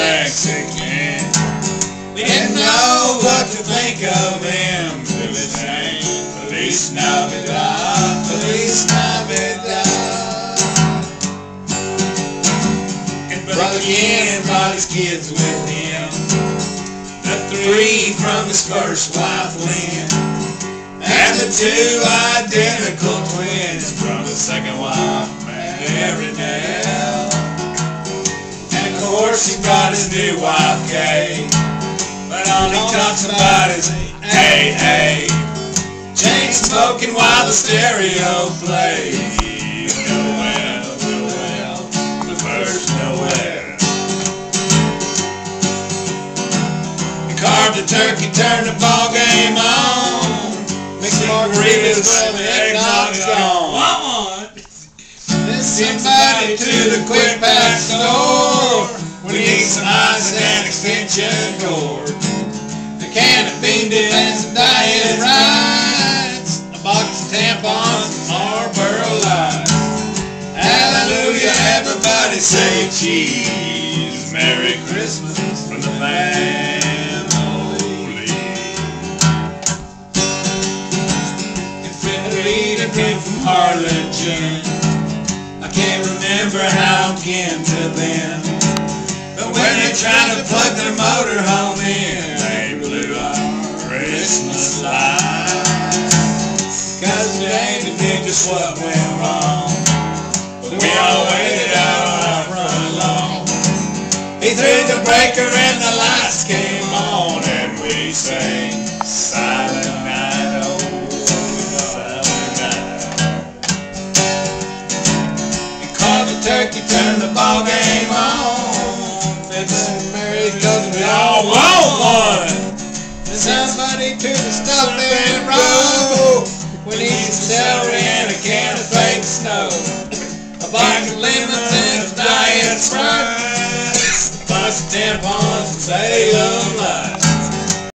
Mexican. We didn't know what to think of him till it sang Feliz Navidad, Feliz Navidad. And Brother Ken brought his kids with him. The three from his first wife, Lynn. And the two identical twins from the second wife, And of course he got his new wife, Kay. But all he talks about is AA. Chain smoking while the stereo plays. Noel, Noel, the first Noel. He carved the turkey, turned the ball game on. Mixed margaritas, eggnog's gone. Send somebody to the quick pack store. We need some ice and an extension cord. A can of bean dip and some diet rides. A box of tampons and Marlboro Lights. Hallelujah, everybody say cheese. Merry Christmas from the family. And Frida came from Harlingen. I can't remember how it came to them. But when they tried to plug their motor home in, they blew our Christmas lights. Cause it ain't to dig just what went wrong. But we all waited out our front lawn. He threw the breaker and the lights came on and we sang Silent Night, turkey, turned the ball game on. And married cause we all want one. Somebody to the stop and roll. We need some celery and a can of fake snow. A box of lemons and a diet Sprite. A of tampons and Salem Light.